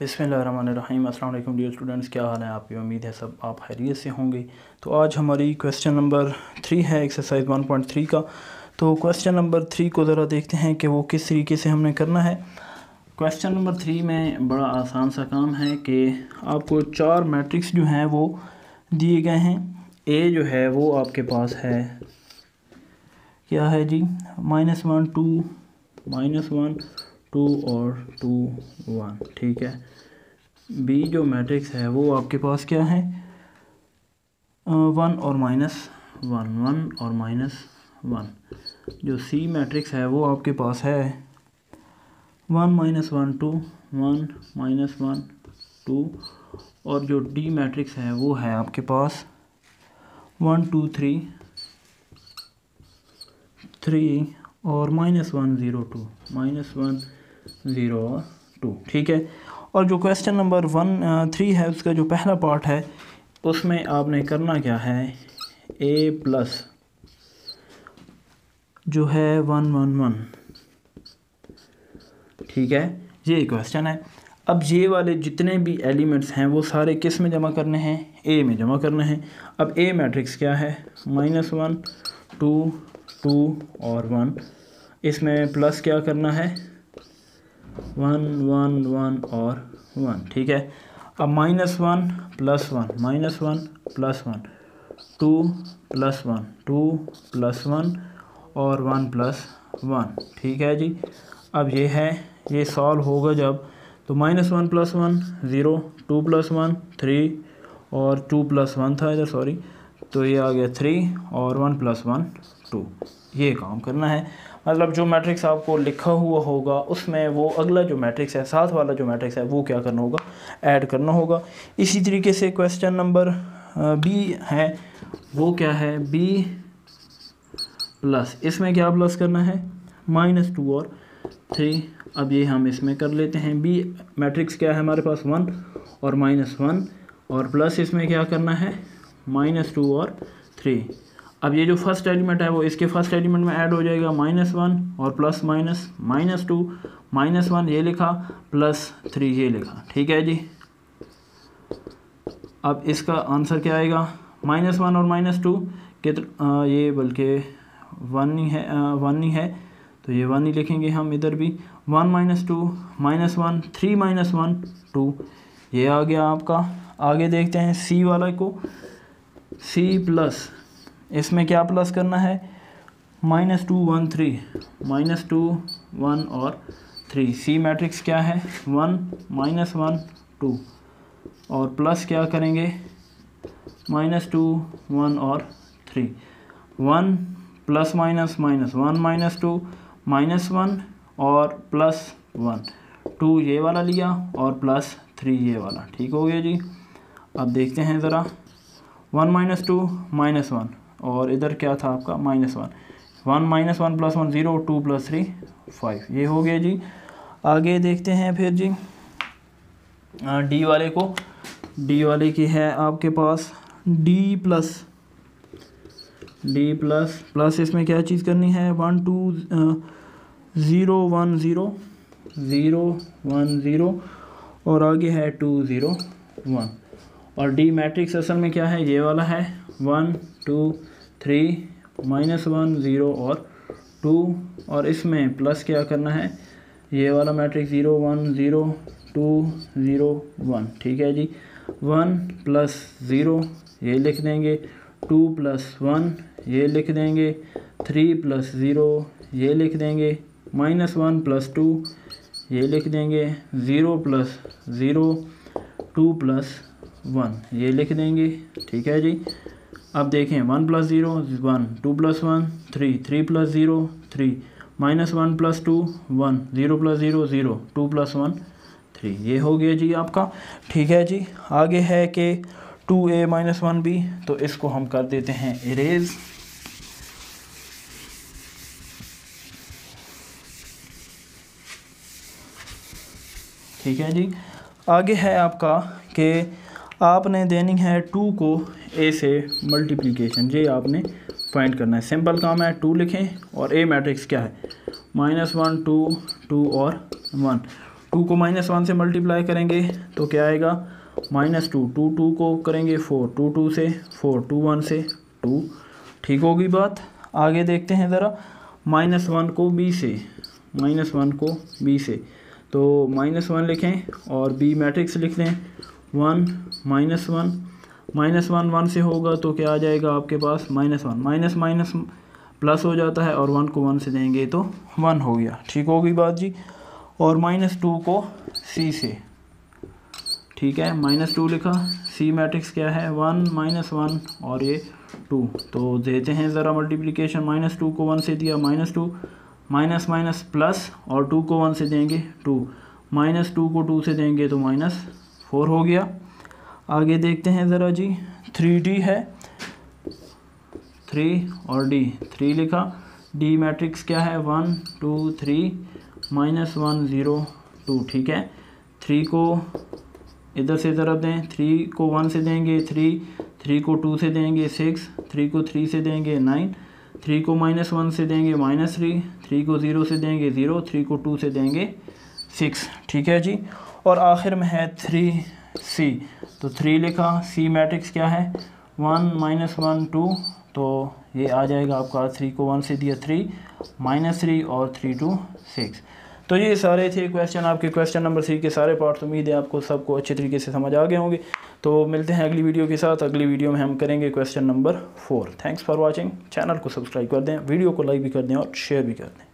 बिसमीम अल्लाम dear students, क्या हाल है आपकी उम्मीद है सब आप खैरियत से होंगे। तो आज हमारी क्वेश्चन नंबर थ्री है एक्सरसाइज वन पॉइंट थ्री का। तो क्वेश्चन नंबर थ्री को ज़रा देखते हैं कि वो किस तरीके से हमने करना है। क्वेश्चन नंबर थ्री में बड़ा आसान सा काम है कि आपको चार मैट्रिक्स जो हैं वो दिए गए हैं। ए जो है वो आपके पास है। क्या है जी? Minus one two minus one two और टू वन, ठीक है? बी जो मैट्रिक्स है, वो आपके पास क्या है? वन और माइनस वन वन और माइनस वन। जो सी मैट्रिक्स है, वो आपके पास है। One minus one, two, one minus one, two. और जो डी मैट्रिक्स है, वो है आपके पास वन, टू, थ्री थ्री और minus one, zero, two. Minus one zero two ठीक है? और जो क्वेश्चन नंबर वन थ्री है, उसका जो पहला पार्ट है, उसमें आपने करना क्या है? ए प्लस जो है वन वन वन ठीक है? ये क्वेश्चन है। अब ये वाले जितने भी एलिमेंट्स हैं, वो सारे किसमें जमा करने हैं? ए में जमा करने हैं। अब ए मैट्रिक्स क्या है? माइनस वन टू टू और वन इसमें प्लस क्या करना है? वन वन वन और वन, ठीक है? अब minus one plus one minus one plus one two plus one two plus one और वन प्लस वन ठीक है जी? अब ये है, ये सॉल्व होगा जब तो minus one plus one zero two plus one three और टू प्लस वन था इधर सॉरी तो ये आ गया थ्री और वन प्लस वन टू ये काम करना है। मतलब जो मैट्रिक्स आपको लिखा हुआ होगा, उसमें वो अगला जो मैट्रिक्स है, साथ वाला जो मैट्रिक्स है, वो क्या करना होगा? ऐड करना होगा। इसी तरीके से क्वेश्चन नंबर बी है। वो क्या है? बी प्लस इसमें क्या प्लस करना है? माइनस टू और थ्री अब ये हम इसमें कर लेते हैं। बी मैट्रिक्स क्या है हमारे पास? वन और माइनस वन और प्लस इसमें क्या करना है? माइनस टू और थ्री अब ये जो फ़र्स्ट एलिमेंट है वो इसके फ़र्स्ट एलिमेंट में ऐड हो जाएगा माइनस वन और plus minus minus two minus one ये लिखा प्लस थ्री ये लिखा। ठीक है जी? अब इसका आंसर क्या आएगा? माइनस वन और माइनस टू कितना ये बल्कि वन ही है आ, वन ही है। तो ये वन ही लिखेंगे हम इधर भी। One minus two minus one three minus one two ये आ गया आपका। आगे देखते हैं सी वाला को। सी प्लस इसमें क्या प्लस करना है? Minus two one three minus two one और थ्री सी मैट्रिक्स क्या है? वन माइनस वन टू और प्लस क्या करेंगे? माइनस टू वन और three one plus minus minus one minus two minus one और प्लस वन टू ये वाला लिया और प्लस थ्री ये वाला. ठीक हो गया जी? अब देखते हैं ज़रा. One minus two minus one, और इधर क्या था आपका? Minus one. One minus one plus one zero, two plus three, five. ये हो गया जी। आगे देखते हैं फिर जी। डी वाले को। डी वाले की है आपके पास। D plus. D plus. Plus इसमें क्या चीज़ करनी है? One, two zero, one, zero. Zero, one, zero. और आगे है टू, ज़ीरो, वन। और डी मैट्रिक्स असल में क्या है? ये वाला है। One two three minus one zero और टू और इसमें प्लस क्या करना है? ये वाला matrix zero one zero two zero one ठीक है जी? वन प्लस ज़ीरो ये लिख देंगे। टू प्लस वन ये लिख देंगे। थ्री प्लस ज़ीरो ये लिख देंगे। माइनस वन प्लस टू ये लिख देंगे। Zero plus zero two plus one. ये लिख देंगे। ठीक है जी। अब देखें, one plus zero one two plus one three three plus zero three minus one plus two one zero plus zero zero two plus one three ये हो गया जी आपका। ठीक है जी। आगे है कि two A minus one B तो इसको हम कर देते हैं इरेज़ ठीक है जी। आगे है आपका कि आपने देनी है टू को ए से मल्टीप्लिकेशन ये आपने फाइंड करना है। सिंपल काम है, टू लिखें और ए मैट्रिक्स क्या है? माइनस वन टू टू और वन टू को माइनस वन से मल्टीप्लाई करेंगे तो क्या आएगा? माइनस टू टू टू को करेंगे फोर टू टू से फोर टू वन से टू ठीक होगी बात? आगे देखते हैं ज़रा। माइनस वन को बी से. माइनस वन को बी से. तो माइनस वन लिखें और बी मैट्रिक्स लिख दें। One minus one. Minus one one से होगा तो क्या आ जाएगा आपके पास? Minus one. Minus minus plus हो जाता है और वन को वन से देंगे तो वन हो गया। ठीक होगी बात जी? और माइनस टू को सी से। ठीक है? माइनस टू लिखा। सी मैट्रिक्स क्या है? वन माइनस वन और ये टू तो देते हैं ज़रा मल्टीप्लिकेशन माइनस टू को वन से दिया। Minus two minus minus plus और टू को वन से देंगे टू माइनस टू को टू से देंगे तो माइनस फोर हो गया। आगे देखते हैं ज़रा जी। थ्री डी है। थ्री और डी। थ्री लिखा। डी मैट्रिक्स क्या है? One, two, three, minus one, zero, two, ठीक है? थ्री को इधर से तरफ़ दें। थ्री को वन से देंगे थ्री। थ्री को टू से देंगे सिक्स। थ्री को थ्री से देंगे नाइन। थ्री को माइनस वन से देंगे माइनस थ्री। थ्री को ज़ीरो से देंगे ज़ीरो। थ्री को टू से देंगे सिक्स। ठीक है जी? और आखिर में है थ्री सी तो थ्री लिखा सी मैट्रिक्स क्या है? वन माइनस वन टू तो ये आ जाएगा आपका थ्री को वन से दिया थ्री माइनस थ्री और थ्री टू सिक्स तो ये सारे थे क्वेश्चन आपके क्वेश्चन नंबर सी के सारे पार्ट्स उम्मीद है आपको सबको अच्छे तरीके से समझ आ गए होंगे. तो मिलते हैं अगली वीडियो के साथ. अगली वीडियो में हम करेंगे question number four thanks for watching channel को सब्सक्राइब कर दें वीडियो को लाइक भी कर दें और शेयर भी कर दें.